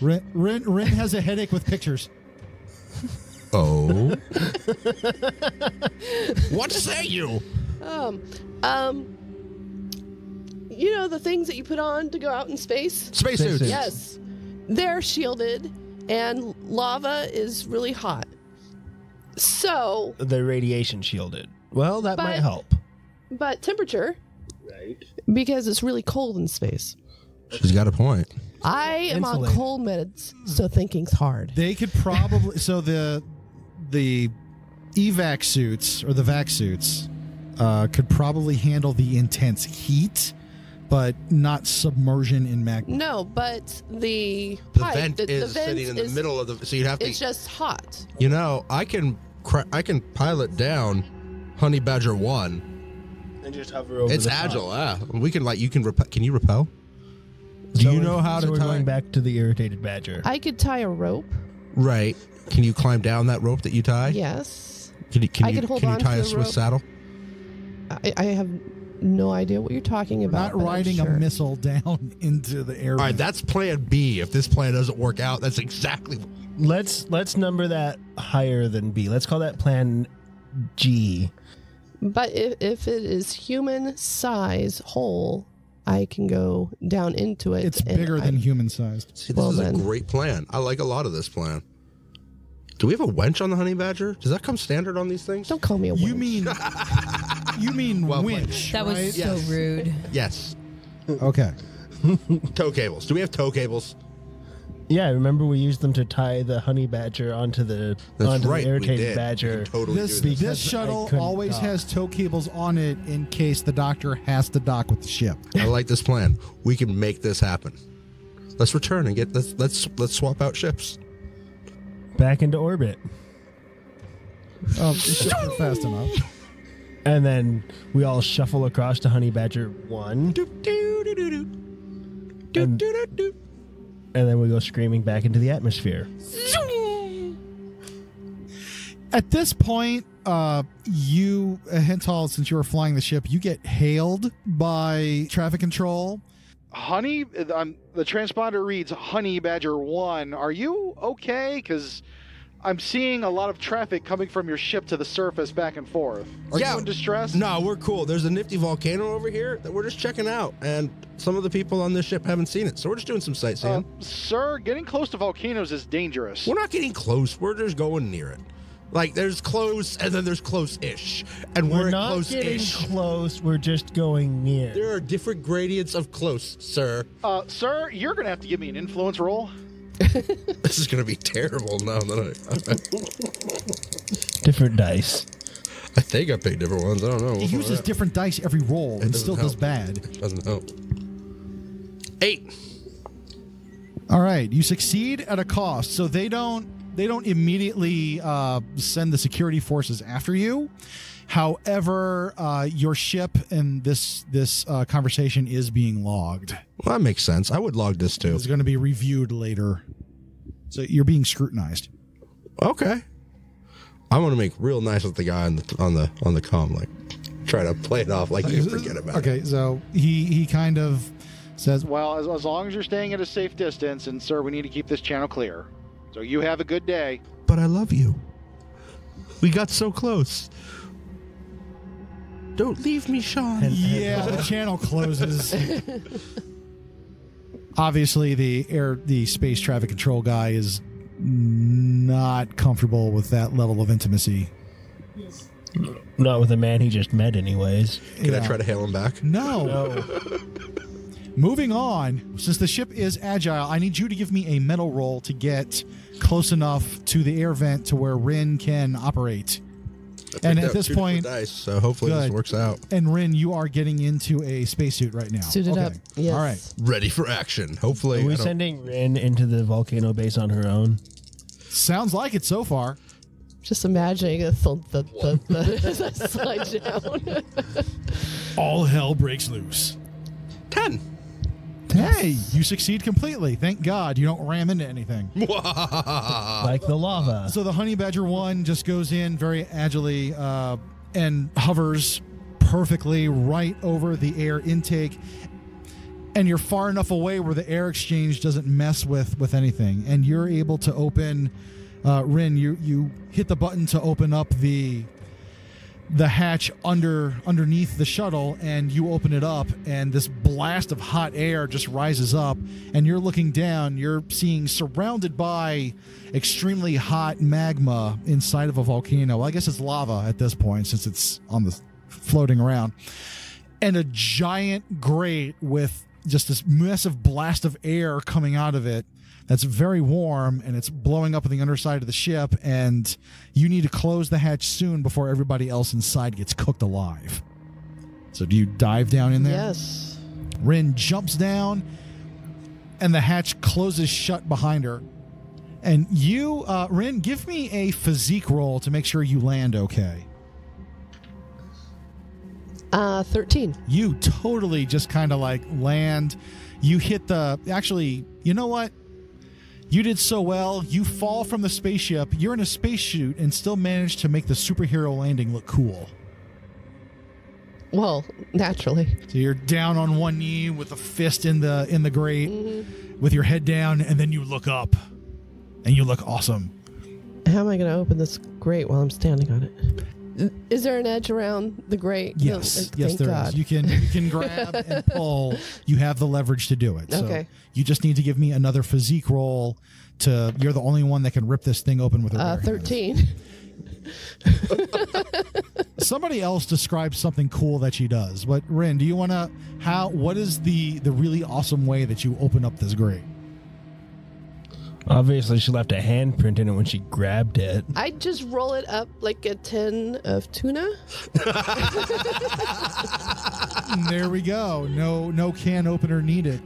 Speaker 5: Rin, Rin, Rin has a headache with pictures.
Speaker 4: oh. what say you?
Speaker 6: Um, um, you know the things that you put on to go out in space?
Speaker 4: Spacesuits.
Speaker 3: Spacesuits.
Speaker 6: Yes. They're shielded, and lava is really hot. So,
Speaker 3: The radiation shielded. Well, that might help.
Speaker 6: but temperature,
Speaker 3: Right.
Speaker 6: because it's really cold in space.
Speaker 4: She's got a point.
Speaker 6: I am on cold meds, so thinking's hard.
Speaker 5: They could probably so the the evac suits or the vac suits uh, could probably handle the intense heat, but not submersion in magma.
Speaker 6: No, but the
Speaker 4: The
Speaker 6: pipe,
Speaker 4: vent
Speaker 6: the, the
Speaker 4: is
Speaker 6: vent
Speaker 4: sitting in the
Speaker 6: is-
Speaker 4: middle of the. So you'd have to.
Speaker 6: It's just hot.
Speaker 4: You know, I can. Cra- I can pilot down Honey Badger One.
Speaker 3: And just hover over
Speaker 4: It's
Speaker 3: the top.
Speaker 4: agile. Yeah, we can like you can repel. Can you repel? Do
Speaker 3: So
Speaker 4: you know how
Speaker 3: so
Speaker 4: to
Speaker 3: we're
Speaker 4: tie?
Speaker 3: going back to the irritated badger.
Speaker 6: I could tie a rope.
Speaker 4: Right. Can you climb down that rope that you tie?
Speaker 6: Yes.
Speaker 4: Can you, can
Speaker 6: I
Speaker 4: you,
Speaker 6: could hold
Speaker 4: can you tie
Speaker 6: to
Speaker 4: a
Speaker 6: the
Speaker 4: Swiss
Speaker 6: rope.
Speaker 4: saddle?
Speaker 6: I, I have no idea what you're talking about.
Speaker 5: Not riding
Speaker 6: sure.
Speaker 5: a missile down into the air.
Speaker 4: All right, that's plan B. If this plan doesn't work out, that's exactly.
Speaker 3: let's let's number that higher than B. Let's call that plan G.
Speaker 6: But if, if it is human size whole, I can go down into it.
Speaker 5: it's bigger
Speaker 6: I-
Speaker 5: than human sized.
Speaker 4: See, this
Speaker 6: Well,
Speaker 4: is
Speaker 6: then.
Speaker 4: a great plan. I like a lot of this plan. Do we have a wench on the Honey Badger? Does that come standard on these things?
Speaker 6: Don't call me a wench.
Speaker 5: You
Speaker 6: wench.
Speaker 5: mean you mean
Speaker 4: Well played.
Speaker 5: winch?
Speaker 2: That was
Speaker 5: right?
Speaker 2: so
Speaker 4: Yes.
Speaker 2: rude.
Speaker 4: Yes.
Speaker 5: okay.
Speaker 4: Tow cables. Do we have tow cables?
Speaker 3: Yeah, remember we used them to tie the honey badger onto the
Speaker 4: That's
Speaker 3: onto
Speaker 4: right.
Speaker 3: the irritated badger.
Speaker 4: We totally
Speaker 5: This
Speaker 4: this.
Speaker 5: this shuttle always
Speaker 3: dock.
Speaker 5: has tow cables on it in case the doctor has to dock with the ship.
Speaker 4: I like this plan. We can make this happen. Let's return and get let's let's let's swap out ships.
Speaker 3: Back into orbit.
Speaker 5: Oh, it's not fast enough.
Speaker 3: And then we all shuffle across to Honey Badger 1. And, and then we go screaming back into the atmosphere.
Speaker 5: At this point, uh, you, uh, Hental, since you were flying the ship, you get hailed by traffic control.
Speaker 7: Honey, um, the transponder reads Honey Badger 1. Are you okay? Because I'm seeing a lot of traffic coming from your ship to the surface back and forth. Are
Speaker 4: Yeah.
Speaker 7: you in distress?
Speaker 4: No, we're cool. There's a nifty volcano over here that we're just checking out, and some of the people on this ship haven't seen it, so we're just doing some
Speaker 7: Uh,
Speaker 4: sightseeing.
Speaker 7: sir, getting close to volcanoes is dangerous.
Speaker 4: we're not getting close. We're just going near it. Like there's close, and then there's close-ish, and we're,
Speaker 3: We're not getting
Speaker 4: close-ish.
Speaker 3: close. We're just going near.
Speaker 4: there are different gradients of close, sir.
Speaker 7: Uh, sir, you're gonna have to give me an influence roll.
Speaker 4: This is gonna be terrible now that I,
Speaker 3: Different dice.
Speaker 4: I think I picked different ones. I don't know.
Speaker 5: He uses different dice every roll and
Speaker 4: doesn't
Speaker 5: still does
Speaker 4: help.
Speaker 5: bad.
Speaker 4: Doesn't help. Eight.
Speaker 5: All right, you succeed at a cost, so they don't they don't immediately uh, send the security forces after you. However, uh, your ship and this this uh, conversation is being logged.
Speaker 4: Well, that makes sense. I would log this too.
Speaker 5: It's going to be reviewed later, so you're being scrutinized.
Speaker 4: Okay. I want to make real nice with the guy on the on the on the com, like try to play it off like you forget about it.
Speaker 5: Okay, so he he kind of says,
Speaker 7: Well, as, as long as you're staying at a safe distance, and sir, we need to keep this channel clear. So you have a good day.
Speaker 4: But I love you. We got so close. Don't leave me, Sean.
Speaker 5: Yeah, the channel closes. Obviously, the air, the space traffic control guy is not comfortable with that level of intimacy.
Speaker 3: Not with a man he just met, anyways.
Speaker 4: Can I try to hail him back?
Speaker 5: No.
Speaker 3: No.
Speaker 5: Moving on, since the ship is agile, I need you to give me a mettle roll to get close enough to the air vent to where Rin can operate. And at this point,
Speaker 4: dice, so hopefully
Speaker 5: Good.
Speaker 4: this works out.
Speaker 5: and Rin, you are getting into a spacesuit right now.
Speaker 6: Suited
Speaker 5: Okay.
Speaker 6: up. Yes.
Speaker 5: All right.
Speaker 4: Ready for action. Hopefully,
Speaker 3: Are we
Speaker 4: don't-
Speaker 3: sending Rin into the volcano base on her own?
Speaker 5: Sounds like it so far.
Speaker 6: Just imagining the thump, the, the, the, the slide down.
Speaker 5: All hell breaks loose.
Speaker 4: ten.
Speaker 5: Hey, you succeed completely. Thank God you don't ram into anything.
Speaker 3: like the lava.
Speaker 5: So the honey badger one just goes in very agilely uh, and hovers perfectly right over the air intake, and you're far enough away where the air exchange doesn't mess with with anything, and you're able to open. Uh, Rin, you you hit the button to open up the the hatch under underneath the shuttle and you open it up and this blast of hot air just rises up and you're looking down you're seeing surrounded by extremely hot magma inside of a volcano. Well, i guess it's lava at this point since it's on the floating around. And a giant grate with just this massive blast of air coming out of it that's very warm and it's blowing up on the underside of the ship and you need to close the hatch soon before everybody else inside gets cooked alive. So do you dive down in there?
Speaker 6: Yes.
Speaker 5: rin jumps down and the hatch closes shut behind her. And you uh, rin give me a physique roll to make sure you land okay.
Speaker 6: Uh, 13.
Speaker 5: you totally just kind of like land. You hit the actually you know what you did so well. You fall from the spaceship. You're in a spacesuit and still manage to make the superhero landing look cool.
Speaker 6: Well, naturally.
Speaker 5: so you're down on one knee with a fist in the in the grate mm-hmm. with your head down and then you look up. And you look awesome.
Speaker 6: How am I going to open this grate while I'm standing on it? Is there an edge around the grate?
Speaker 5: Yes
Speaker 6: uh,
Speaker 5: yes there is.
Speaker 6: God.
Speaker 5: you can you can grab and pull you have the leverage to do it so
Speaker 6: Okay.
Speaker 5: you just need to give me another physique roll to you're the only one that can rip this thing open with a
Speaker 6: Uh, 13.
Speaker 5: somebody else describes something cool that she does. But Rin, do you want to how what is the the really awesome way that you open up this grate?
Speaker 3: Obviously, she left a handprint in it when she grabbed it.
Speaker 6: I just roll it up like a tin of tuna.
Speaker 5: There we go. No no can opener needed.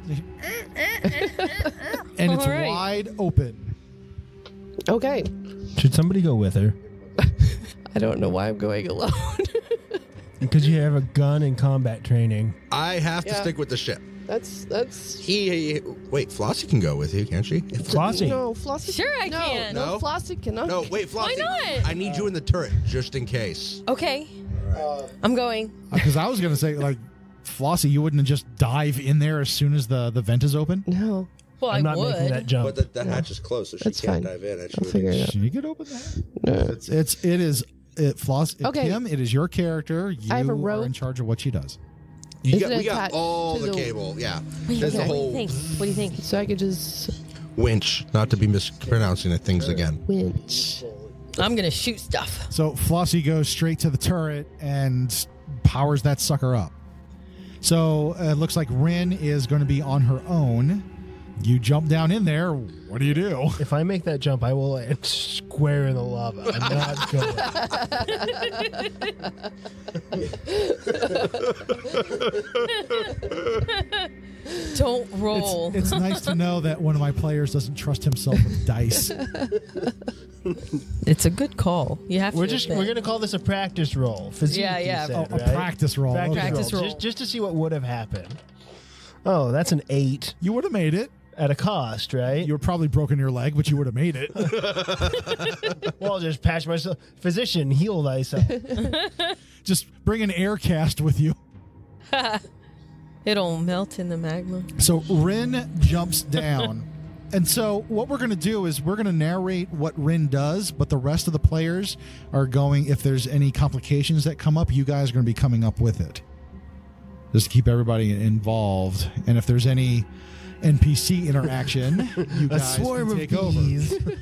Speaker 5: and it's
Speaker 2: All right.
Speaker 5: wide open.
Speaker 6: Okay.
Speaker 3: Should somebody go with her?
Speaker 6: I don't know why I'm going alone.
Speaker 3: Because you have a gun and combat training.
Speaker 4: I have to
Speaker 6: Yeah.
Speaker 4: stick with the ship.
Speaker 6: that's that's
Speaker 4: He, wait, Flossy can go with you, can't she? If-
Speaker 3: Flossy.
Speaker 6: no Flossy.
Speaker 2: Sure I
Speaker 6: no,
Speaker 2: can.
Speaker 6: No,
Speaker 4: No?
Speaker 6: Flossy cannot.
Speaker 4: no, wait, Flossy.
Speaker 2: not?
Speaker 4: I need you in the turret just in case.
Speaker 2: Okay. Uh, I'm going.
Speaker 5: Uh, because I was gonna say like Flossy, you wouldn't just dive in there as soon as the the vent is open.
Speaker 6: No.
Speaker 2: Well,
Speaker 3: I'm
Speaker 2: I
Speaker 3: not
Speaker 2: would.
Speaker 3: making that jump.
Speaker 8: But the, the hatch is closed, so she
Speaker 6: That's
Speaker 8: can't
Speaker 6: fine.
Speaker 8: dive in. And she
Speaker 6: I'll
Speaker 8: would
Speaker 6: figure it out.
Speaker 5: She could open that.
Speaker 6: No.
Speaker 5: It's it's it is it floss.
Speaker 6: Okay.
Speaker 5: Kim, it is your character. You
Speaker 6: I have a
Speaker 5: are in charge of what she does.
Speaker 8: You
Speaker 6: Is
Speaker 8: got,
Speaker 6: it
Speaker 8: we got
Speaker 6: attached
Speaker 8: all
Speaker 6: to
Speaker 8: the,
Speaker 6: the-
Speaker 8: cable. Yeah.
Speaker 2: Wait,
Speaker 8: There's
Speaker 2: okay,
Speaker 8: the
Speaker 2: what do
Speaker 8: whole
Speaker 2: you think? What do you think?
Speaker 6: So I could just
Speaker 4: Winch, not to be mispronouncing things again.
Speaker 6: winch.
Speaker 2: I'm gonna shoot stuff.
Speaker 5: So Flossy goes straight to the turret and powers that sucker up. So uh, it looks like Rin is going to be on her own. You jump down in there. What do you do?
Speaker 3: If I make that jump, I will land square in the lava. I'm not going.
Speaker 2: Don't roll.
Speaker 5: It's, it's nice to know that one of my players doesn't trust himself with dice.
Speaker 2: It's a good call. You have
Speaker 3: We're
Speaker 2: to.
Speaker 3: just
Speaker 2: admit.
Speaker 3: we're gonna call this a practice roll. Physique,
Speaker 2: Yeah, yeah.
Speaker 3: said,
Speaker 5: Oh, a
Speaker 3: right?
Speaker 5: practice roll.
Speaker 3: Practice,
Speaker 5: Okay.
Speaker 2: Practice
Speaker 3: roll.
Speaker 2: roll.
Speaker 3: Just, just to see what would have happened. Oh, that's an eight
Speaker 5: You would have made it.
Speaker 3: At a cost, right?
Speaker 5: You would probably broken your leg, but you would have made it.
Speaker 3: well, I'll just patch myself. Physician, heal thyself.
Speaker 5: Just bring an air cast with you.
Speaker 2: It'll melt in the magma.
Speaker 5: So Rin jumps down. And so what we're going to do is we're going to narrate what Rin does, but the rest of the players are going if there's any complications that come up, you guys are going to be coming up with it. Just to keep everybody involved. And if there's any NPC interaction, you
Speaker 3: a
Speaker 5: guys
Speaker 3: swarm
Speaker 5: can
Speaker 3: of
Speaker 5: take
Speaker 3: bees.
Speaker 5: over.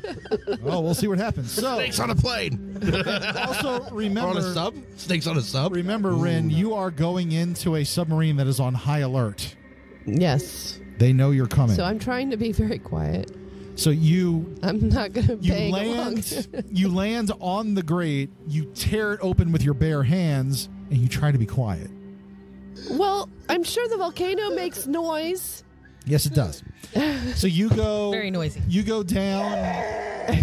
Speaker 5: Oh, we'll see what happens. So
Speaker 4: Snakes on a plane.
Speaker 5: also
Speaker 4: Or on a sub. Snakes on a sub.
Speaker 5: remember Rin, you are going into a submarine that is on high alert.
Speaker 6: Yes.
Speaker 5: They know you're coming.
Speaker 6: So I'm trying to be very quiet.
Speaker 5: So you
Speaker 6: I'm not gonna
Speaker 5: you
Speaker 6: bang along.
Speaker 5: land you land on the grate you tear it open with your bare hands and you try to be quiet
Speaker 6: well, I'm sure the volcano makes noise.
Speaker 5: Yes it does so you go
Speaker 2: Very noisy.
Speaker 5: you go down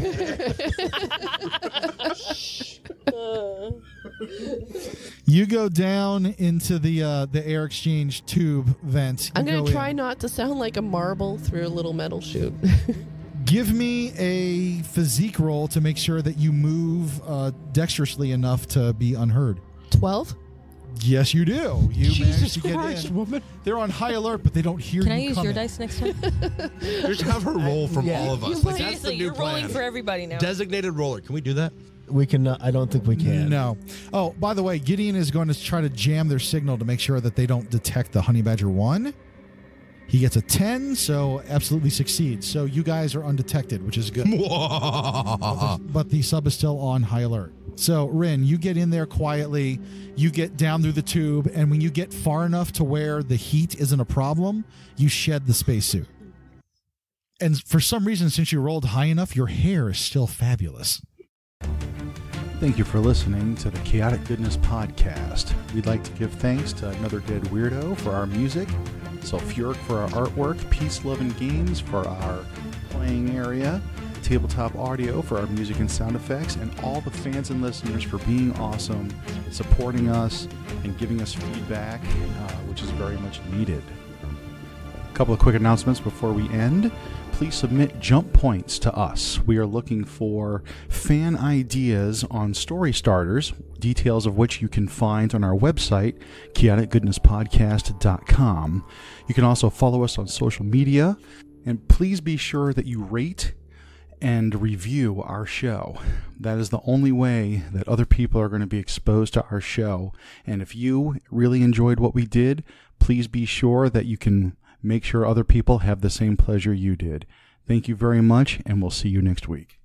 Speaker 5: you go down into the uh, the air exchange tube vent
Speaker 6: I'm gonna
Speaker 5: go
Speaker 6: try
Speaker 5: in.
Speaker 6: not to sound like a marble through a little metal chute.
Speaker 5: give me a physique roll to make sure that you move uh, dexterously enough to be unheard
Speaker 6: Twelve.
Speaker 5: Yes, you do. You managed to get
Speaker 4: Christ,
Speaker 5: in.
Speaker 4: woman.
Speaker 5: They're on high alert, but they don't hear
Speaker 2: Can
Speaker 5: you
Speaker 2: I use
Speaker 5: coming.
Speaker 2: your dice next time?
Speaker 4: Just have her roll from
Speaker 3: Yeah.
Speaker 4: all of us.
Speaker 6: You
Speaker 4: Like, that's the
Speaker 2: Seriously,
Speaker 4: new
Speaker 2: you're rolling
Speaker 4: plan.
Speaker 2: for everybody now.
Speaker 4: Designated roller. Can we do that?
Speaker 3: We can. Uh, I don't think we can.
Speaker 5: No. Oh, by the way, Gideon is going to try to jam their signal to make sure that they don't detect the Honey Badger 1. He gets a 10, so absolutely succeeds. So you guys are undetected, which is good. but the sub is still on high alert. So, Rin, you get in there quietly, you get down through the tube, and when you get far enough to where the heat isn't a problem, you shed the spacesuit. And for some reason, since you rolled high enough, your hair is still fabulous.
Speaker 9: Thank you for listening to the Chaotic Goodness Podcast. We'd like to give thanks to Another Dead Weirdo for our music, Sulfuric for our artwork, Peace, Love, and Games for our playing area, Tabletop Audio for our music and sound effects, and all the fans and listeners for being awesome, supporting us, and giving us feedback, uh, which is very much needed. A couple of quick announcements before we end. Please submit jump points to us. We are looking for fan ideas on story starters, details of which you can find on our website, chaoticgoodnesspodcast.com. You can also follow us on social media, and please be sure that you rate and review our show. That is the only way that other people are going to be exposed to our show. And if you really enjoyed what we did, please be sure that you can make sure other people have the same pleasure you did. Thank you very much, and we'll see you next week.